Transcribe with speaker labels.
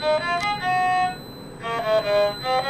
Speaker 1: Thank you.